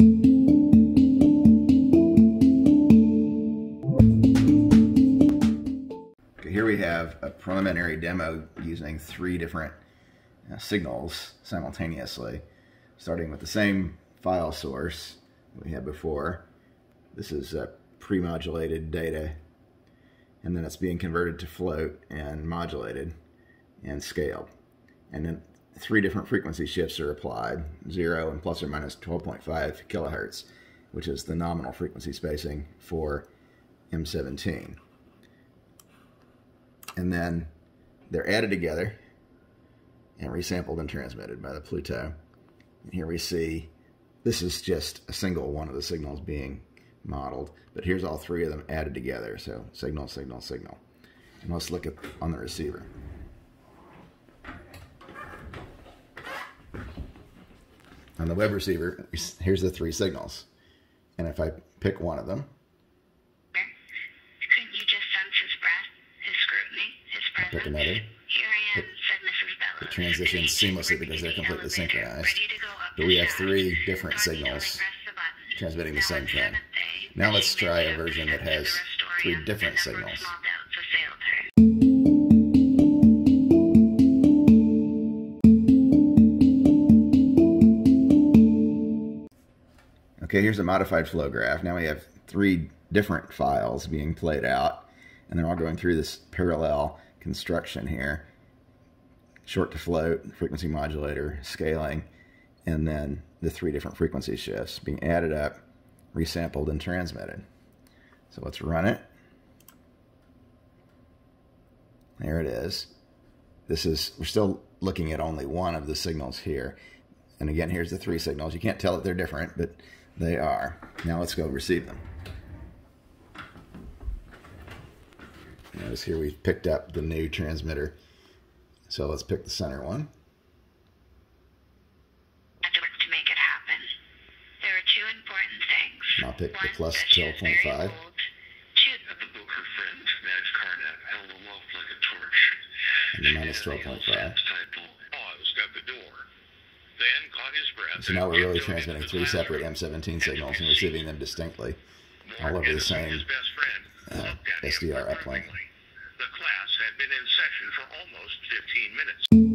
Okay, here we have a preliminary demo using three different uh, signals simultaneously, starting with the same file source we had before. This is uh, pre-modulated data, and then it's being converted to float and modulated and scaled. And then three different frequency shifts are applied, zero and plus or minus 12.5 kilohertz, which is the nominal frequency spacing for M17. And then they're added together and resampled and transmitted by the Pluto. And here we see this is just a single one of the signals being modeled, but here's all three of them added together. So signal, signal, signal. And let's look at on the receiver. On the web receiver, here's the three signals. And if I pick one of them, Couldn't you just sense his breath, his scrutiny, his presence? pick another. Here I am, said Mrs. Bellows. It transitions seamlessly because they're completely synchronized. But we have three different signals transmitting the same thing. Now let's try a version that has three different signals. Okay, here's a modified flow graph. Now we have three different files being played out, and they're all going through this parallel construction here. Short to float, frequency modulator, scaling, and then the three different frequency shifts being added up, resampled, and transmitted. So let's run it. There it is. This is, we're still looking at only one of the signals here. And again, here's the three signals. You can't tell that they're different, but they are. Now let's go receive them. Notice here we've picked up the new transmitter. So let's pick the center one. To make it happen, there are two important things. I'll pick one, the plus 12.5. And the minus 12.5. So now we're really transmitting three separate. M17 signals and receiving them distinctly all over the same uh, SDR uplink. The class had been in session for almost 15 minutes.